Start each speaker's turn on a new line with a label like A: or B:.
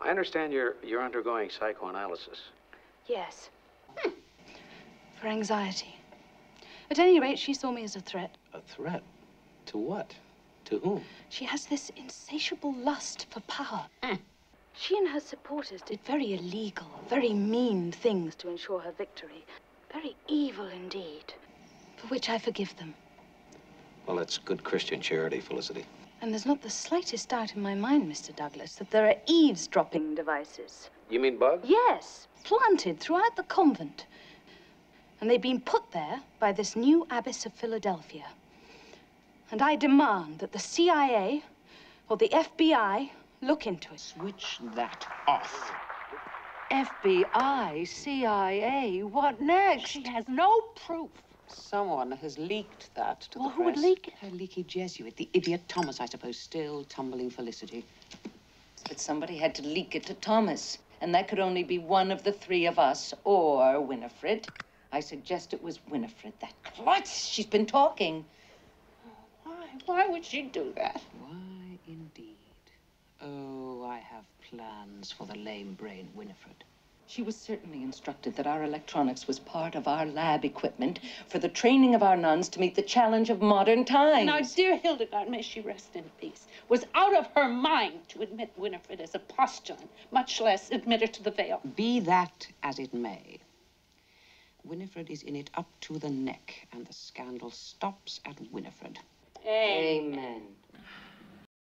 A: I understand you're you're undergoing psychoanalysis.
B: Yes. Hmm. For anxiety. At any rate, she saw me as a threat.
A: A threat? To what? To whom?
B: She has this insatiable lust for power. Hmm. She and her supporters did very illegal, very mean things to ensure her victory. Very evil indeed. For which I forgive them.
A: Well, that's good Christian charity, Felicity.
B: And there's not the slightest doubt in my mind, Mr. Douglas, that there are eavesdropping devices.
A: You mean bugs?
B: Yes, planted throughout the convent. And they've been put there by this new abbess of Philadelphia. And I demand that the CIA or the FBI look into it.
C: Switch that off. FBI, CIA, what next?
D: She has no proof.
C: Someone has leaked that to
D: Well,
C: the
D: who would leak it?
C: A leaky Jesuit, the idiot Thomas, I suppose, still tumbling Felicity.
E: But somebody had to leak it to Thomas. And that could only be one of the three of us or Winifred. I suggest it was Winifred. That klutz! She's been talking.
D: Why? Why would she do that?
C: Why, indeed. Oh, I have plans for the lame brain Winifred.
E: She was certainly instructed that our electronics was part of our lab equipment for the training of our nuns to meet the challenge of modern times.
D: Now, dear Hildegard, may she rest in peace, was out of her mind to admit Winifred as a postulant, much less admit her to the veil.
C: Be that as it may, Winifred is in it up to the neck, and the scandal stops at Winifred.
E: Amen.